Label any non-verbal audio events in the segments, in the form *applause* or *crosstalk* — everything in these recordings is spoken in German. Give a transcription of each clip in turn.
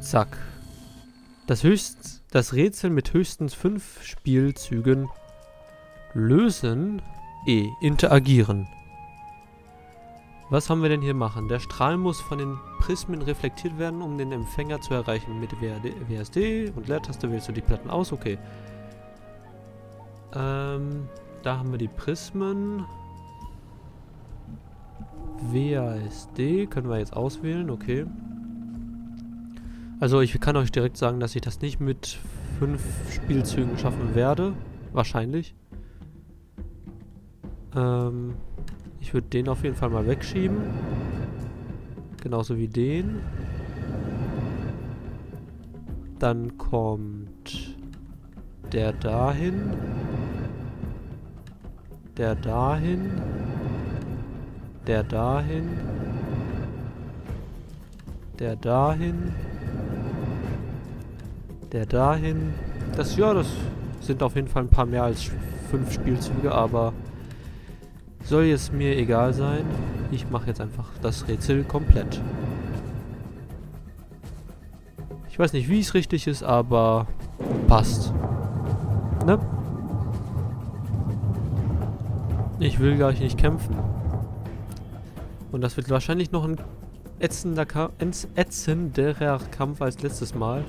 Zack. Das, höchst, das Rätsel mit höchstens fünf Spielzügen lösen. E. Interagieren. Was haben wir denn hier machen? Der Strahl muss von den Prismen reflektiert werden, um den Empfänger zu erreichen. Mit WSD und Leertaste wählst du die Platten aus. Okay. Ähm, da haben wir die Prismen. WASD können wir jetzt auswählen. Okay. Also ich kann euch direkt sagen, dass ich das nicht mit fünf Spielzügen schaffen werde. Wahrscheinlich. Ähm, ich würde den auf jeden Fall mal wegschieben. Genauso wie den. Dann kommt der dahin. Der dahin. Der dahin. Der dahin. Der dahin. Das, ja, das sind auf jeden Fall ein paar mehr als fünf Spielzüge, aber soll es mir egal sein. Ich mache jetzt einfach das Rätsel komplett. Ich weiß nicht, wie es richtig ist, aber passt. Ne? Ich will gleich nicht kämpfen. Und das wird wahrscheinlich noch ein ätzender ätzenderer Kampf als letztes Mal.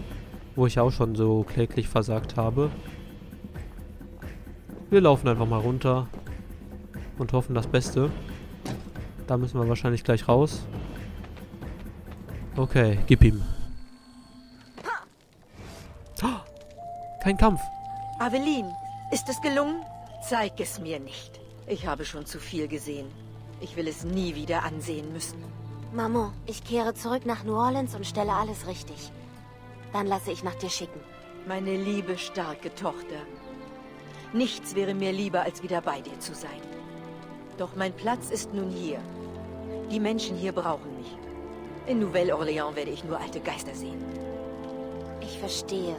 Wo ich auch schon so kläglich versagt habe. Wir laufen einfach mal runter und hoffen das Beste. Da müssen wir wahrscheinlich gleich raus. Okay, gib ihm. kein Kampf. Aveline, ist es gelungen? Zeig es mir nicht. Ich habe schon zu viel gesehen. Ich will es nie wieder ansehen müssen. Maman, ich kehre zurück nach New Orleans und stelle alles richtig. Dann lasse ich nach dir schicken. Meine liebe, starke Tochter. Nichts wäre mir lieber, als wieder bei dir zu sein. Doch mein Platz ist nun hier. Die Menschen hier brauchen mich. In Nouvelle-Orléans werde ich nur alte Geister sehen. Ich verstehe.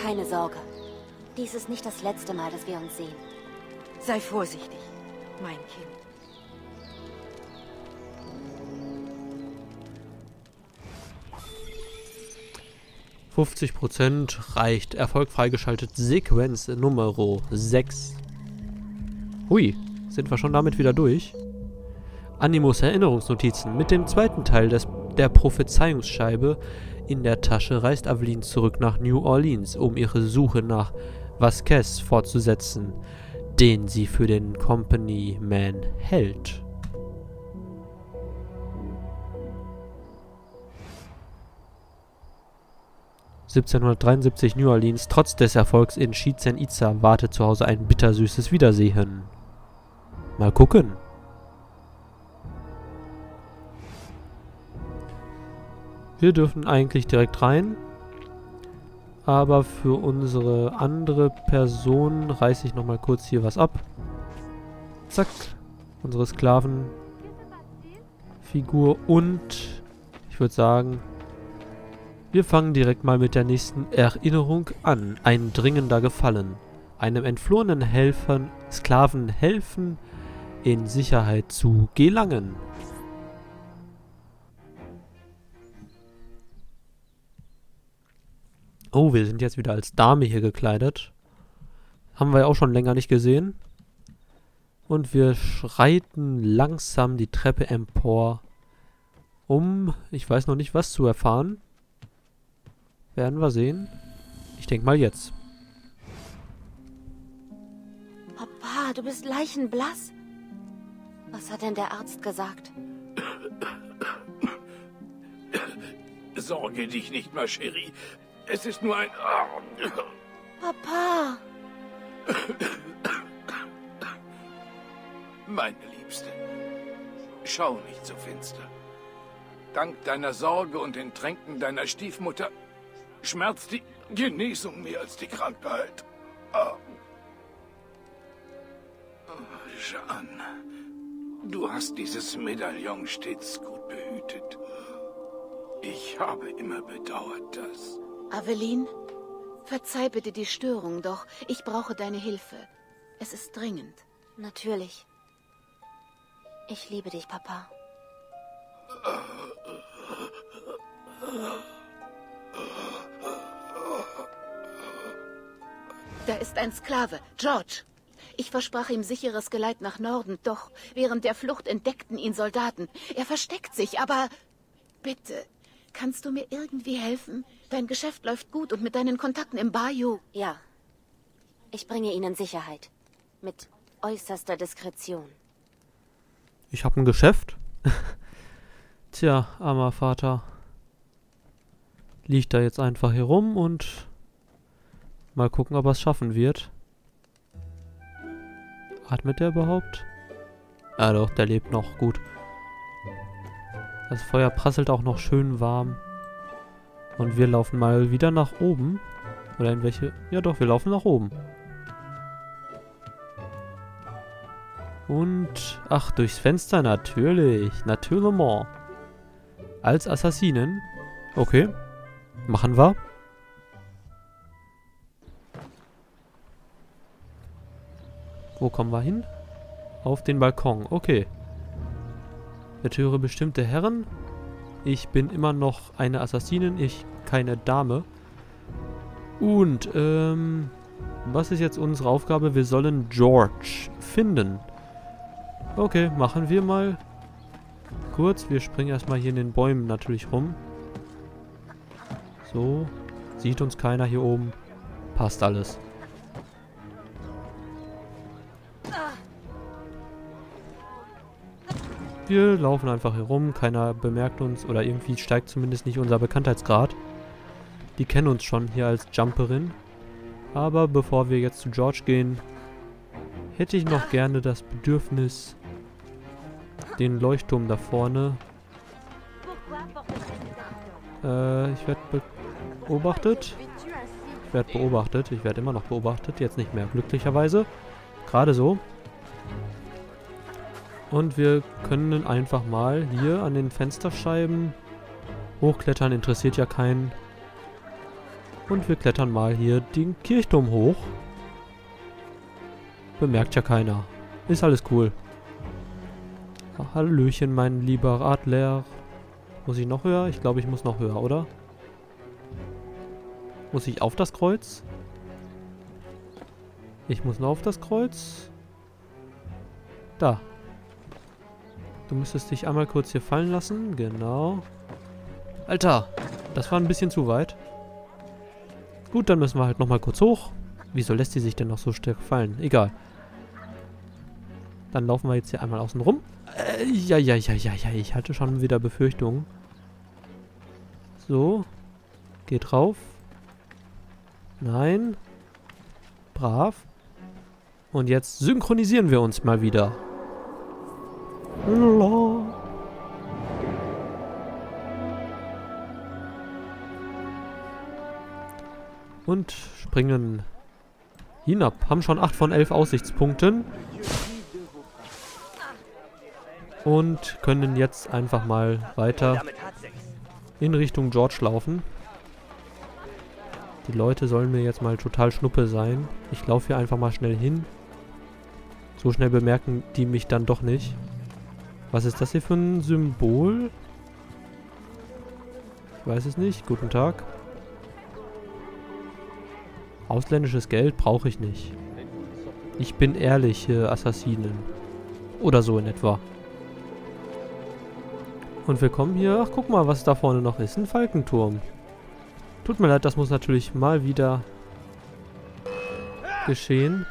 Keine Sorge. Dies ist nicht das letzte Mal, dass wir uns sehen. Sei vorsichtig, mein Kind. 50% reicht. Erfolg freigeschaltet. Sequenz Nummer 6. Hui, sind wir schon damit wieder durch? Animus Erinnerungsnotizen. Mit dem zweiten Teil des, der Prophezeiungsscheibe in der Tasche reist Aveline zurück nach New Orleans, um ihre Suche nach Vasquez fortzusetzen, den sie für den Company Man hält. 1773 New Orleans. Trotz des Erfolgs in Chichen Itza wartet zu Hause ein bittersüßes Wiedersehen. Mal gucken. Wir dürfen eigentlich direkt rein. Aber für unsere andere Person reiße ich nochmal kurz hier was ab. Zack. Unsere Sklavenfigur und ich würde sagen, wir fangen direkt mal mit der nächsten Erinnerung an. Ein dringender Gefallen. Einem entflohenen Helfern, Sklaven helfen, in Sicherheit zu gelangen. Oh, wir sind jetzt wieder als Dame hier gekleidet. Haben wir ja auch schon länger nicht gesehen. Und wir schreiten langsam die Treppe empor, um, ich weiß noch nicht was zu erfahren. Werden wir sehen. Ich denke mal jetzt. Papa, du bist leichenblass. Was hat denn der Arzt gesagt? Sorge dich nicht, ma Chérie. Es ist nur ein... Papa! Meine Liebste, schau nicht so finster. Dank deiner Sorge und den Tränken deiner Stiefmutter schmerzt die Genesung mehr als die Krankheit. Oh. Jeanne, du hast dieses Medaillon stets gut behütet. Ich habe immer bedauert, dass... Aveline, verzeih bitte die Störung, doch ich brauche deine Hilfe. Es ist dringend. Natürlich. Ich liebe dich, Papa. Da ist ein Sklave, George. Ich versprach ihm sicheres Geleit nach Norden, doch während der Flucht entdeckten ihn Soldaten. Er versteckt sich, aber bitte, kannst du mir irgendwie helfen? Dein Geschäft läuft gut und mit deinen Kontakten im Bayou. Ja. Ich bringe Ihnen Sicherheit. Mit äußerster Diskretion. Ich habe ein Geschäft. *laughs* Tja, armer Vater. Liegt da jetzt einfach hier rum und mal gucken, ob er es schaffen wird. Atmet der überhaupt? Ah doch, der lebt noch. Gut. Das Feuer prasselt auch noch schön warm. Und wir laufen mal wieder nach oben. Oder in welche... Ja doch, wir laufen nach oben. Und... Ach, durchs Fenster natürlich. Natürlich. Als Assassinen. Okay. Machen wir. Wo kommen wir hin? Auf den Balkon. Okay. Betöre bestimmte Herren. Ich bin immer noch eine Assassinin. Ich keine Dame. Und, ähm... Was ist jetzt unsere Aufgabe? Wir sollen George finden. Okay, machen wir mal. Kurz, wir springen erstmal hier in den Bäumen natürlich rum. So. Sieht uns keiner hier oben. Passt alles. Wir laufen einfach hier rum. Keiner bemerkt uns. Oder irgendwie steigt zumindest nicht unser Bekanntheitsgrad. Die kennen uns schon hier als Jumperin. Aber bevor wir jetzt zu George gehen, hätte ich noch gerne das Bedürfnis, den Leuchtturm da vorne. Äh, ich werde beobachtet. Ich werde beobachtet. Ich werde immer noch beobachtet. Jetzt nicht mehr, glücklicherweise. Gerade so. Und wir können einfach mal hier an den Fensterscheiben hochklettern. Interessiert ja keinen. Und wir klettern mal hier den Kirchturm hoch. Bemerkt ja keiner. Ist alles cool. Hallöchen, mein lieber Adler. Muss ich noch höher? Ich glaube, ich muss noch höher, oder? Muss ich auf das Kreuz? Ich muss noch auf das Kreuz. Da. Du müsstest dich einmal kurz hier fallen lassen. Genau. Alter, das war ein bisschen zu weit. Gut, dann müssen wir halt nochmal kurz hoch. Wieso lässt die sich denn noch so stark fallen? Egal. Dann laufen wir jetzt hier einmal außen rum. Äh, ja, ja, ja, ja, ja. Ich hatte schon wieder Befürchtungen. So. Geht drauf. Nein. Brav. Und jetzt synchronisieren wir uns mal wieder. Und springen hinab. Haben schon 8 von 11 Aussichtspunkten. Und können jetzt einfach mal weiter in Richtung George laufen. Die Leute sollen mir jetzt mal total schnuppe sein. Ich laufe hier einfach mal schnell hin. So schnell bemerken die mich dann doch nicht. Was ist das hier für ein Symbol? Ich weiß es nicht. Guten Tag. Ausländisches Geld brauche ich nicht. Ich bin ehrliche Assassinen. Oder so in etwa. Und wir kommen hier... Ach, guck mal, was da vorne noch ist. Ein Falkenturm. Tut mir leid, das muss natürlich mal wieder geschehen.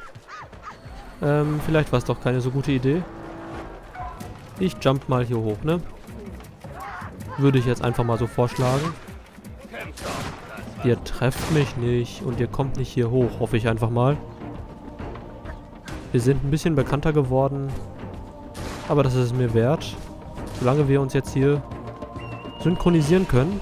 Ähm, vielleicht war es doch keine so gute Idee. Ich jump mal hier hoch, ne? Würde ich jetzt einfach mal so vorschlagen. Ihr trefft mich nicht und ihr kommt nicht hier hoch, hoffe ich einfach mal. Wir sind ein bisschen bekannter geworden. Aber das ist es mir wert. Solange wir uns jetzt hier synchronisieren können.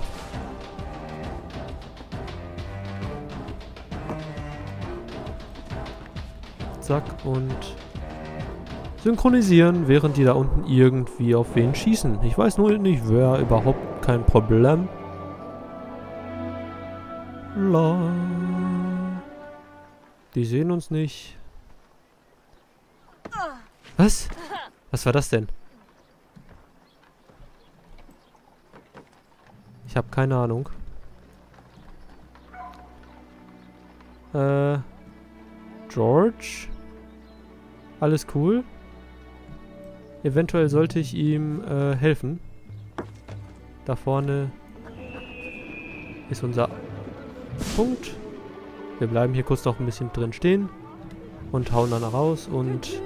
Zack und synchronisieren, während die da unten irgendwie auf wen schießen. Ich weiß nur nicht, wer, überhaupt kein Problem. La. Die sehen uns nicht. Was? Was war das denn? Ich habe keine Ahnung. Äh. alles cool. Eventuell sollte ich ihm äh, helfen. Da vorne ist unser Punkt. Wir bleiben hier kurz noch ein bisschen drin stehen und hauen dann raus und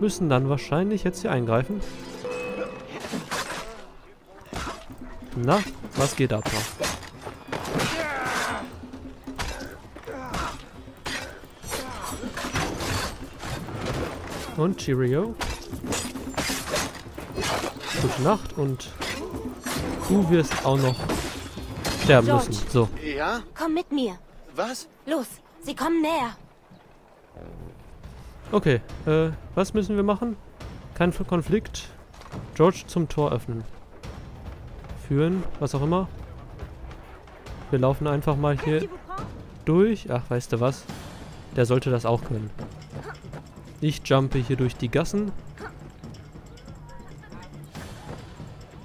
müssen dann wahrscheinlich jetzt hier eingreifen. Na, was geht ab noch? Und Cheerio. Gute Nacht und du wirst auch noch sterben George. müssen. So. Ja? Komm mit mir. Was? Los, sie kommen näher. Okay, äh, was müssen wir machen? Kein Konflikt. George zum Tor öffnen. Führen, was auch immer. Wir laufen einfach mal hier durch. Ach, weißt du was? Der sollte das auch können. Ich jumpe hier durch die Gassen.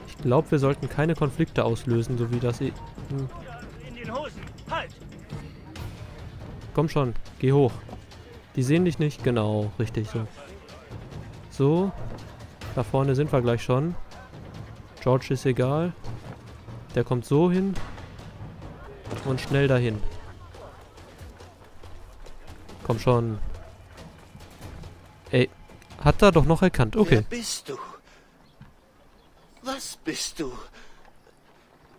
Ich glaube, wir sollten keine Konflikte auslösen, so wie das... Halt! Komm schon, geh hoch. Die sehen dich nicht? Genau, richtig so. So, da vorne sind wir gleich schon. George ist egal. Der kommt so hin. Und schnell dahin. Komm schon. Ey, hat er doch noch erkannt. Wer Okay. bist du? Was bist du?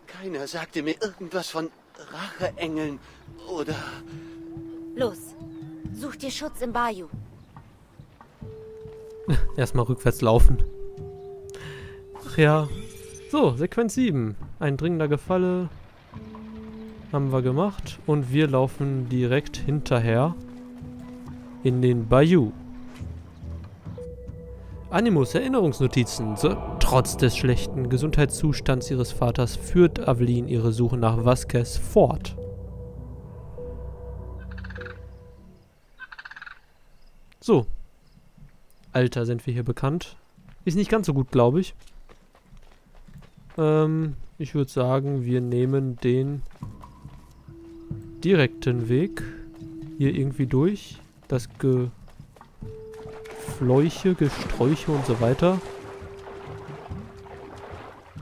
Keiner sagte mir irgendwas von Racheengeln oder... Los, such dir Schutz im Bayou. *laughs* Erstmal rückwärts laufen. Ach ja. So, Sequenz 7. Ein dringender Gefalle. Haben wir gemacht. Und wir laufen direkt hinterher. In den Bayou. Animus Erinnerungsnotizen. So, trotz des schlechten Gesundheitszustands ihres Vaters führt Aveline ihre Suche nach Vasquez fort. So, Alter sind wir hier bekannt. Ist nicht ganz so gut, glaube ich. Ähm, ich würde sagen, wir nehmen den direkten Weg hier irgendwie durch. Das Gefleuche, Gesträuche und so weiter.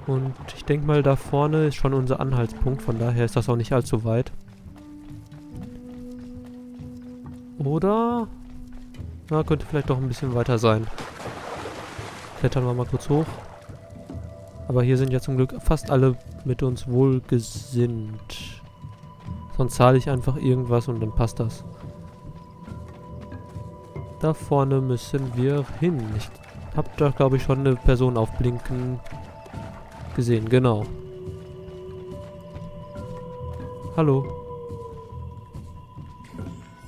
Und ich denke mal, da vorne ist schon unser Anhaltspunkt. Von daher ist das auch nicht allzu weit. Oder na, könnte vielleicht doch ein bisschen weiter sein. Klettern wir mal kurz hoch. Aber hier sind ja zum Glück fast alle mit uns wohlgesinnt. Sonst zahle ich einfach irgendwas und dann passt das. Da vorne müssen wir hin. Ich hab da, glaube ich, schon eine Person aufblinken gesehen. Genau. Hallo.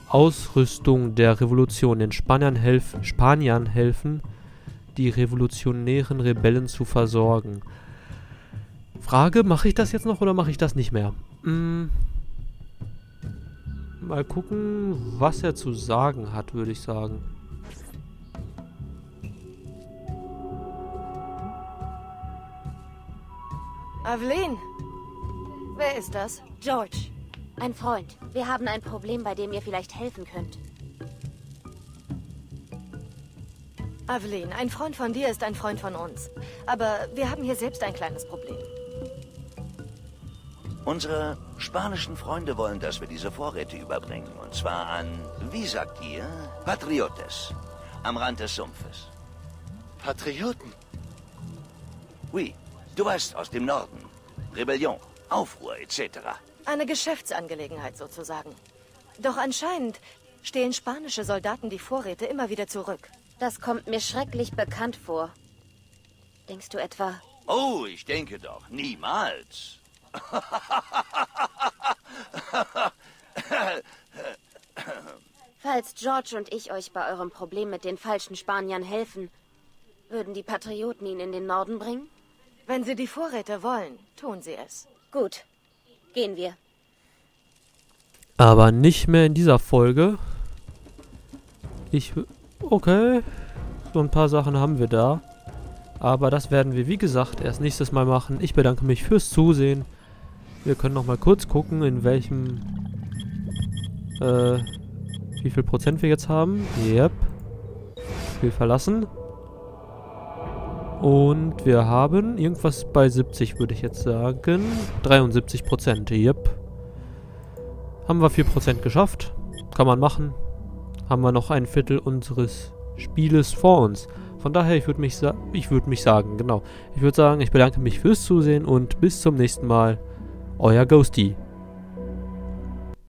Ausrüstung der Revolution. Den Spaniern, helf Spaniern helfen, die revolutionären Rebellen zu versorgen. Frage, mache ich das jetzt noch oder mache ich das nicht mehr? Hm. Mal gucken, was er zu sagen hat, würde ich sagen. Aveline! Wer ist das? George, ein Freund. Wir haben ein Problem, bei dem ihr vielleicht helfen könnt. Aveline, ein Freund von dir ist ein Freund von uns. Aber wir haben hier selbst ein kleines Problem. Unsere spanischen Freunde wollen, dass wir diese Vorräte überbringen. Und zwar an, wie sagt ihr, Patriotes. Am Rand des Sumpfes. Patrioten? Oui, du weißt, aus dem Norden. Rebellion, Aufruhr etc. Eine Geschäftsangelegenheit sozusagen. Doch anscheinend stehlen spanische Soldaten die Vorräte immer wieder zurück. Das kommt mir schrecklich bekannt vor. Denkst du etwa, Oh, ich denke doch, niemals. Falls George und ich euch bei eurem Problem mit den falschen Spaniern helfen, würden die Patrioten ihn in den Norden bringen? Wenn sie die Vorräte wollen, tun sie es. Gut, gehen wir. Aber nicht mehr in dieser Folge. Ich... Okay. So ein paar Sachen haben wir da. Aber das werden wir, wie gesagt, erst nächstes Mal machen. Ich bedanke mich fürs Zusehen. Wir können noch mal kurz gucken, in welchem... Äh... Wie viel Prozent wir jetzt haben. Yep. Spiel verlassen. Und wir haben irgendwas bei 70, würde ich jetzt sagen. 73 Prozent, yep. Haben wir 4 Prozent geschafft. Kann man machen. Haben wir noch ein Viertel unseres Spieles vor uns. Von daher, ich würde mich, ich würd mich sagen, genau. Ich würde sagen, ich bedanke mich fürs Zusehen und bis zum nächsten Mal. Euer Ghosty.